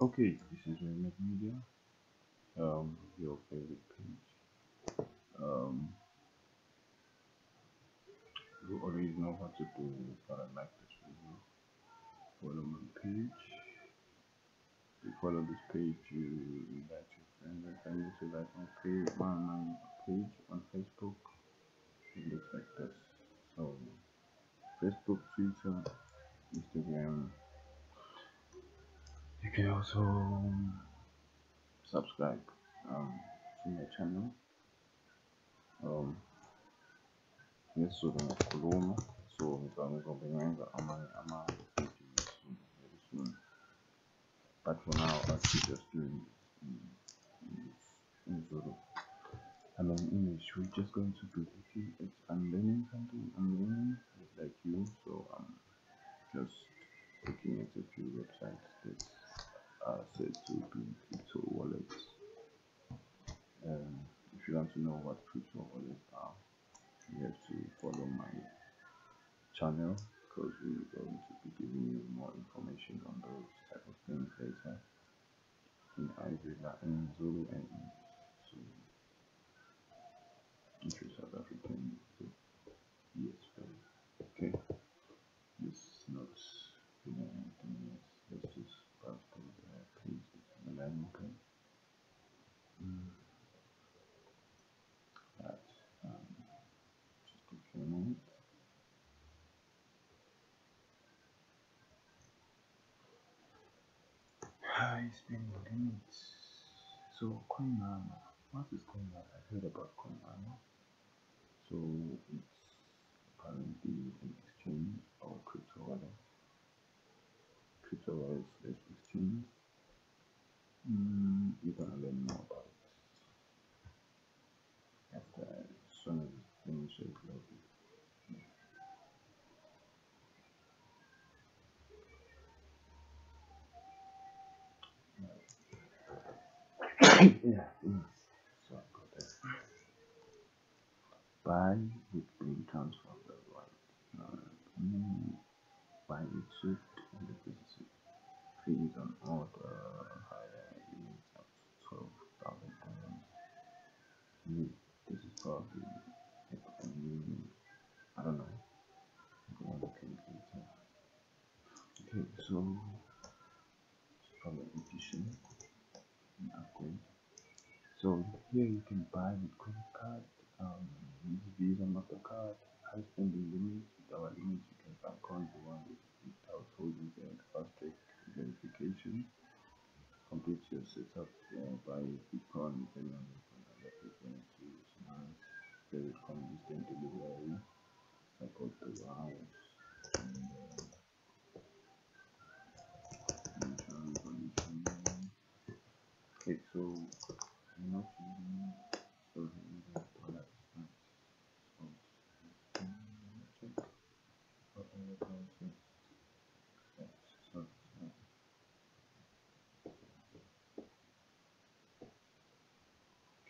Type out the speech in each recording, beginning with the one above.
Okay, this is Remake Media, um, your favorite page. Um, you already know what to do if I like this video. Follow my page. If you follow this page, you invite your friends and family to like my page, my, my page on Facebook. It looks like this. So, Facebook, Twitter, Instagram. You can also subscribe um, to my channel. Um, ngesizulu ngiyakhuluma so ngizobe ngenza amanye ama-videos soon, very soon. But for now I'll just doing in, Zulu and in English we're just going to looking at I'm learning something I'm learning like you. So I'm just looking at a few be crypto wallets um, if you want to know what crypto wallets are you have to follow my channel because we're going to be giving you more information on those type of things later. In either Latin, Zulu, and if you're South African, yes, okay. This is not doing anything yet. Let's just pass through the page, the landing page. Mm. Right. Um, just a few minutes. Hi, it's been minutes. So, CoinMama. What is CoinMama? I heard about CoinMama. So, it's apparently an exchange or crypto wallet. Crypto wallet slash exchange. Mm, you're gonna learn more about it after as soon as it finishes loading. Yeah, so I got that. Buy with green transfer worldwide. Uh, mm, buy with Swift and the business fees on order higher to twelve thousand pounds. This is probably I don't know. It. Okay, so it's probably edition. So here you can buy with credit card, um, Visa, Mastercard, high spending limits. With our limits, you can find coins you want without holding bank fast track verification. Complete your setup uh, by Bitcoin, Ethereum, and other cryptocurrencies. Nice, very consistent delivery. Support the rounds. And, uh. Okay, so okay, so.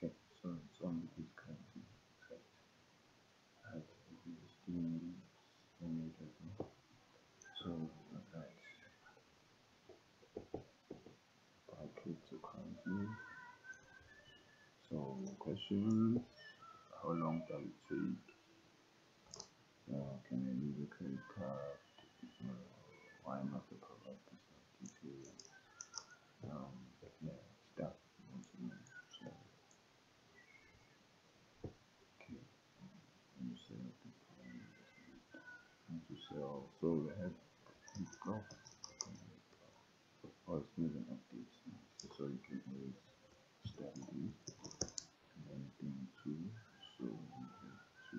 Set at USD immediately. So that's by cryptocurrencies. So questions, how long does it take? Uh, can I use a credit card? Uh, why not the provide this details? Um, yeah, stuff you want to know. So, okay, and you sell Bitcoin investment. And to sell, so we have quick go. Oh, it's moving updates now. So you can always study these and anything too. So you have to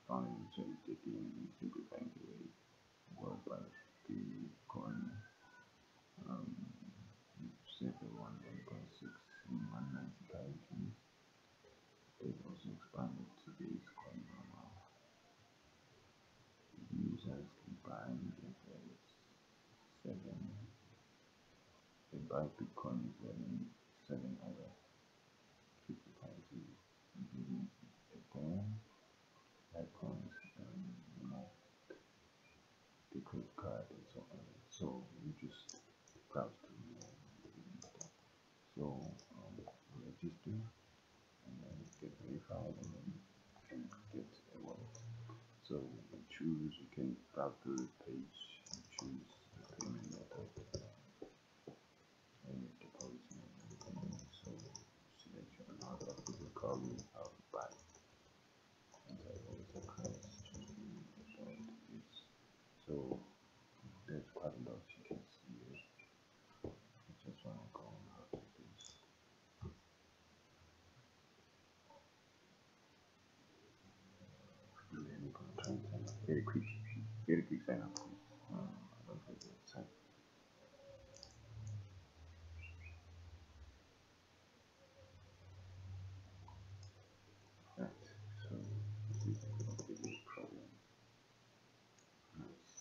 stuff. So you can see here, in 2013, simplifying the way well the. Um, save the one one coin and 190 characters. They've also expanded to normal. Users get seven. They buy Bitcoin and seven other cryptocurrencies, including Ethereum, Litecoins, and you know, the credit card and so on. So you just browse through So um, register and then get verified and then you get a wallet. So you choose, you can browse through the page and choose the payment method and deposit method. So select your amount of the and The is. So there's quite a lot you can see here. I just want to go out this. And then try and very quick. Very quick sign up. Um, I don't have the website. Right. So this is going to be the problem. Nice.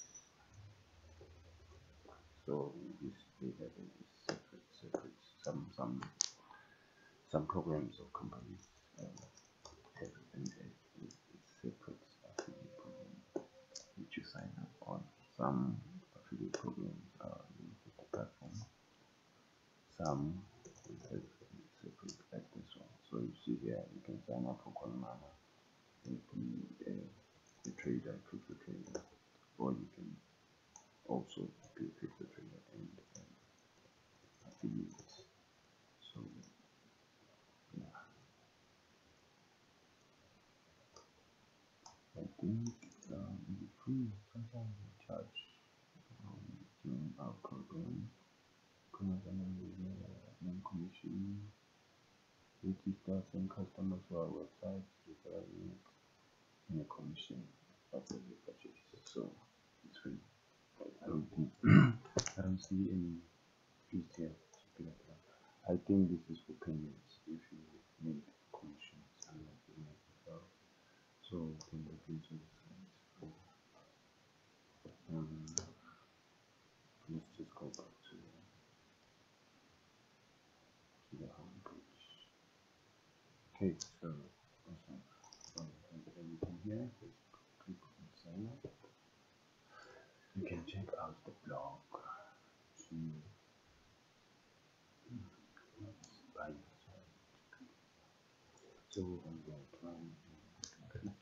So this data is separate, separate. Some some some programs or companies um, have an a, a, separate affiliate program which you sign up on. Some affiliate programs are linked with the platform. Some have separate like this one. So you see here, you can sign up for CoinMama and be a, a trader, crypto trader, or you can also be a crypto trader and um, affiliate. So yeah, I think um, it's free. Sometimes we charge um, during our program. Non-commission. Register some customers to our website, referring a commission of every purchase. So it's free. I I don't see any that. I think this is for payments if you make commissions and not business itself. So can look into this. Um, let's just go back to the, to the home page. Okay, so awesome. Um, so everything here. Just click on sign up. You can check out the blog uh, hmm, buy yourself. So I'm going to try and click.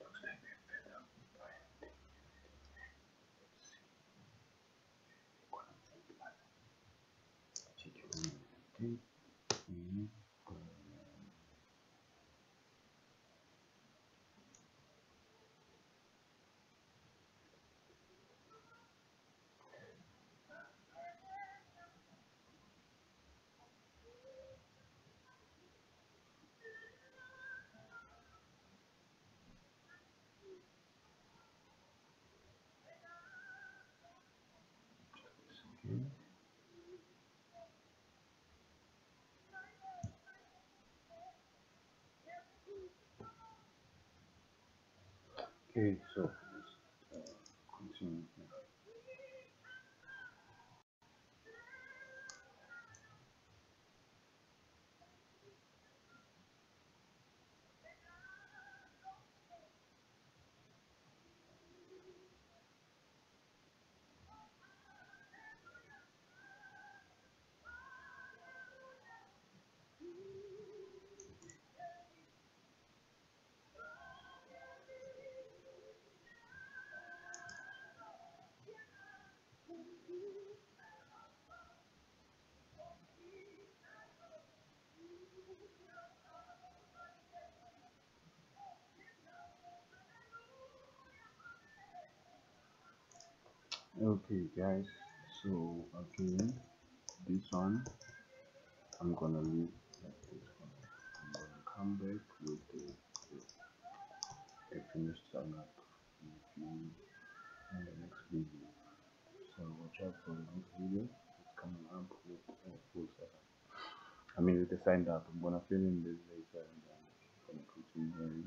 Looks like we're fed up with buying things. Let's see. What I'm thinking about. Check your name. Mhm. Um, Okay. Okay, okay guys. So again this one i'm gonna leave like this one. I'm gonna come back with the, the, finished up in the next video. So watch out for the next video. It's coming up with a full setup. I mean with the signed up. I'm gonna fill in this later and then i'm gonna continue